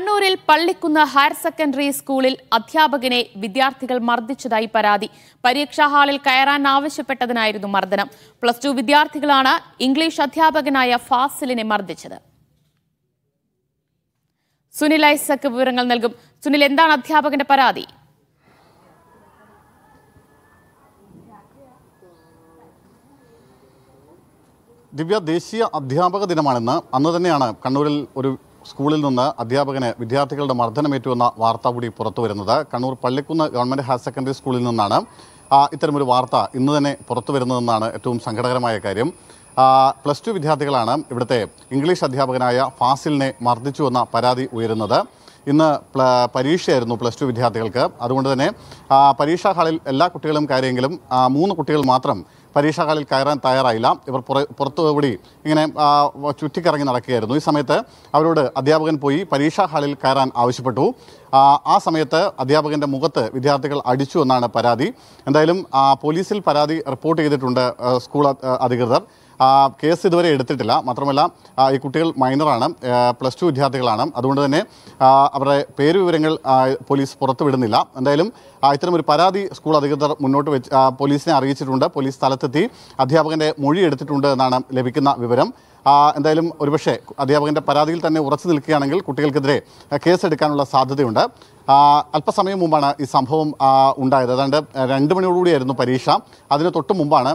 കണ്ണൂരിൽ Pallikkunnu higher secondary സ്കൂളിൽ അധ്യാപകനെ വിദ്യാർത്ഥികൾ മർദ്ദിച്ചതായി പരാതി. പരീക്ഷാ ഹാളിൽ കയറാൻ ആവശ്യപ്പെട്ടതിനായിരുന്നു മർദ്ദനം. പ്ലസ് ടു വിദ്യാർത്ഥികളാണ് ഇംഗ്ലീഷ് അധ്യാപകനായ ഫാസിലിനെ മർദ്ദിച്ചത്. സുനിൽ ഐസക് വിവരങ്ങൾ നൽകും. സുനിൽ എന്താണ് അധ്യാപകന്റെ പരാതി? ദിവ്യ ദേശീയ അധ്യാപക ദിനമാണെന്ന്. അന്ന് തന്നെയാണ് കണ്ണൂരിൽ ഒരു സ്കൂളിൽ നിന്ന് അധ്യാപകന് വിദ്യാർത്ഥികളുടെ മർദ്ദനമേറ്റു എന്ന വാർത്ത കൂടി പുറത്തു വരുന്നത് Kannur Pallikkunnu government higher secondary സ്കൂളിൽ നിന്നാണ്. ഇത്തരമൊരു വാർത്ത ഇന്ന് തന്നെ പുറത്തു വരുന്നതെന്നാണ് ഏറ്റവും സങ്കടകരമായ കാര്യം. പ്ലസ് ടു വിദ്യാർത്ഥികളാണ് ഇവിടുത്തെ ഇംഗ്ലീഷ് അധ്യാപകനായ ഫാസിലിനെ മർദ്ദിച്ചു എന്ന പരാതി ഉയരുന്നത്. ഇന്ന് പരീക്ഷയായിരുന്നു പ്ലസ് ടു വിദ്യാർത്ഥികൾക്ക്. അതുകൊണ്ട് തന്നെ പരീക്ഷാ ഹാളിൽ എല്ലാ കുട്ടികളും കയറിയെങ്കിലും മൂന്ന് കുട്ടികൾ മാത്രം പരീക്ഷാ ഹാളിൽ കയറാൻ തയ്യാറായില്ല. ഇവർ പുറത്തു പുറത്തുകൂടി ഇങ്ങനെ ചുറ്റിക്കറങ്ങി നടക്കുകയായിരുന്നു. ഈ സമയത്ത് അവരോട് അധ്യാപകൻ പോയി പരീക്ഷാ ഹാളിൽ കയറാൻ ആവശ്യപ്പെട്ടു. ആ, സമയത്ത് അധ്യാപകന്റെ മുഖത്ത് വിദ്യാർത്ഥികൾ അടിച്ചു എന്നാണ് പരാതി. എന്തായാലും പോലീസിൽ പരാതി റിപ്പോർട്ട് ചെയ്തിട്ടുണ്ട് സ്കൂൾ അധികൃതർ. കേസ് ഇതുവരെ എടുത്തിട്ടില്ല. മാത്രമല്ല ഈ കുട്ടികൾ മൈനറാണ് പ്ലസ് ടു വിദ്യാർത്ഥികളാണ്. അതുകൊണ്ട് തന്നെ അവരുടെ പേര് വിവരങ്ങൾ പോലീസ് പുറത്തുവിടുന്നില്ല എന്തായാലും ഇത്തരം ഇത്തരമൊരു പരാതി സ്കൂൾ അധികൃതർ മുന്നോട്ട് വെച്ച് പോലീസിനെ അറിയിച്ചിട്ടുണ്ട്. പോലീസ് സ്ഥലത്തെത്തി അധ്യാപകന്റെ മൊഴി എടുത്തിട്ടുണ്ട് എന്നാണ് ലഭിക്കുന്ന വിവരം. എന്തായാലും ഒരുപക്ഷെ അധ്യാപകന്റെ പരാതിയിൽ തന്നെ ഉറച്ചു നിൽക്കുകയാണെങ്കിൽ കുട്ടികൾക്കെതിരെ കേസെടുക്കാനുള്ള സാധ്യതയുണ്ട്. അല്പസമയം മുമ്പാണ് ഈ സംഭവം ഉണ്ടായത്. ഏതാണ്ട് രണ്ട് മണിയോടുകൂടിയായിരുന്നു പരീക്ഷ. അതിന് തൊട്ട് മുമ്പാണ്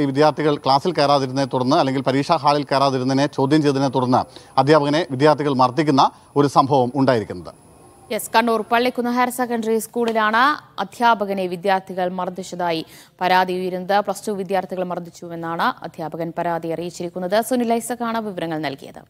ഈ വിദ്യാർത്ഥികൾ ക്ലാസ്സിൽ കയറാതിരുന്നതിനെ തുടർന്ന് അല്ലെങ്കിൽ പരീക്ഷാ ഹാളിൽ കയറാതിരുന്നതിനെ ചോദ്യം ചെയ്തതിനെ തുടർന്ന് അധ്യാപകനെ വിദ്യാർത്ഥികൾ മർദ്ദിക്കുന്ന ഒരു സംഭവം ഉണ്ടായിരിക്കുന്നത്. Yes Kannur Pallikkunnu higher secondary സ്കൂളിലാണ് അധ്യാപകനെ വിദ്യാർത്ഥികൾ മർദ്ദിച്ചതായി പരാതി ഉയരുന്നത്. പ്ലസ് ടു വിദ്യാർത്ഥികൾ മർദ്ദിച്ചുവെന്നാണ് അധ്യാപകൻ പരാതി അറിയിച്ചിരിക്കുന്നത്. സുനിൽ ഐസക്കാണ് വിവരങ്ങൾ നൽകിയത്.